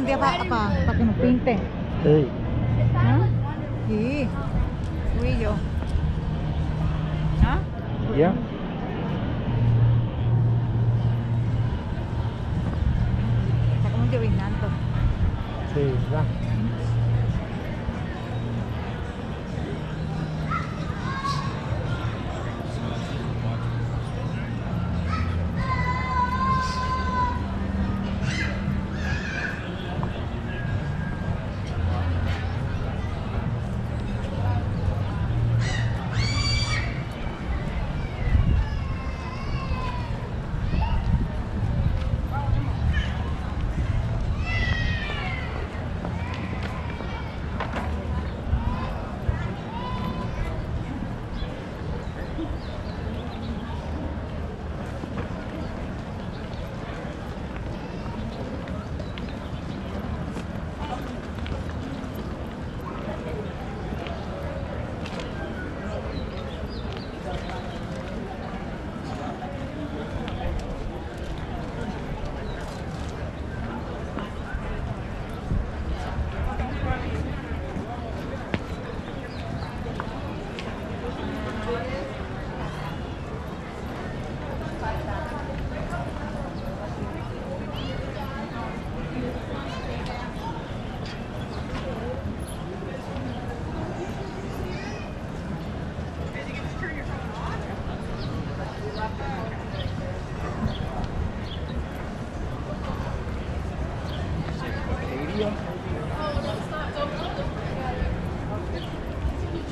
un día para que nos pinte. Sí. ¿Ah? Sí. Tú y yo. ¿Ah? Ya. Está como llovinando. Sí,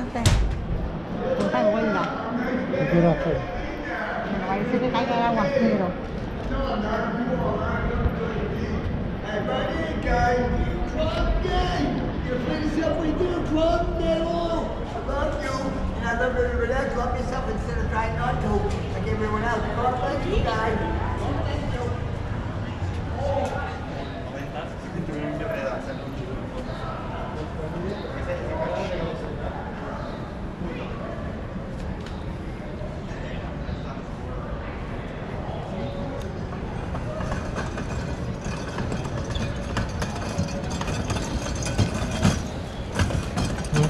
bastante. Está gorda. ¿Qué quiero hacer? Bueno, parece que caiga el aguacero. I love everybody else. Love yourself instead of trying not to, like everyone else. God bless you guys.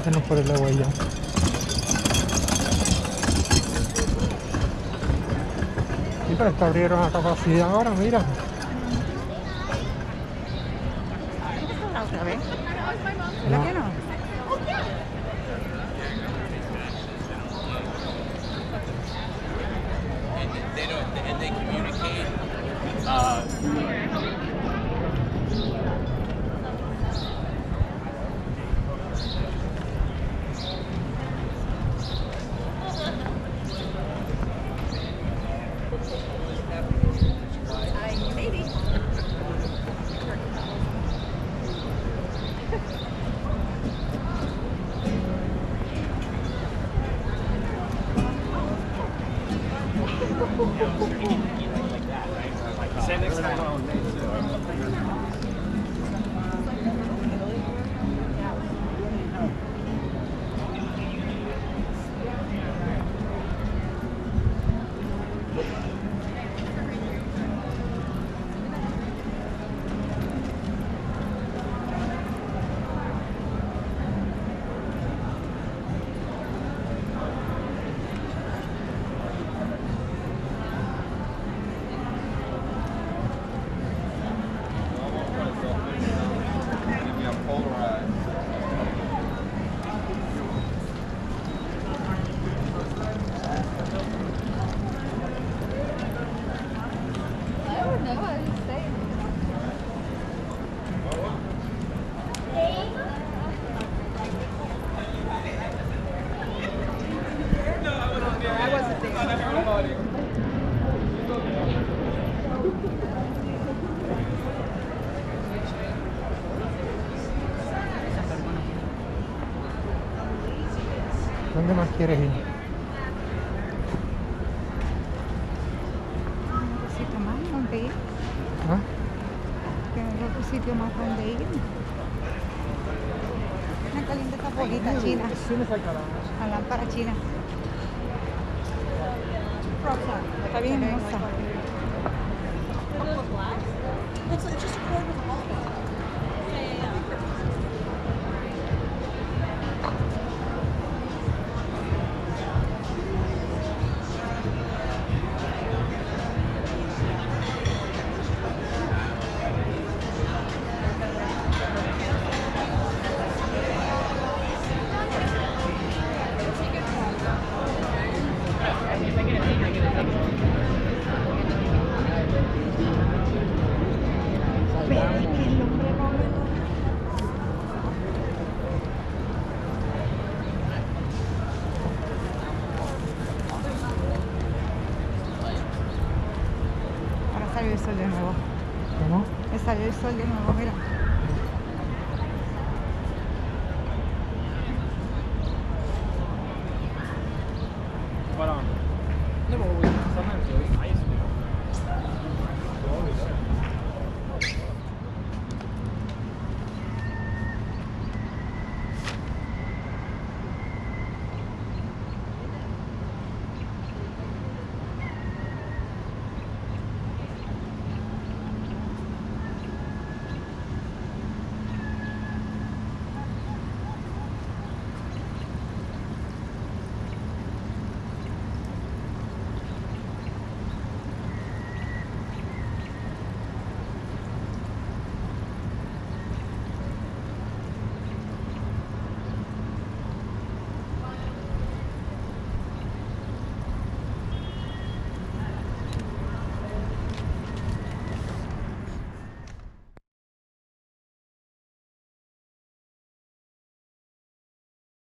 Meternos por el agua ya. Sí, pero esto abrieron a capacidad ahora, mira. La otra vez. ¿Verdad No. que uh, すいません。¿Dónde más quieres ir? ¿Un sitio más donde ir? ¿Ah? ¿Tengo otro sitio más donde ir? Una caliente está bonita, china. La lámpara china. Está bien hermosa. sol de nuevo, mira. Bueno.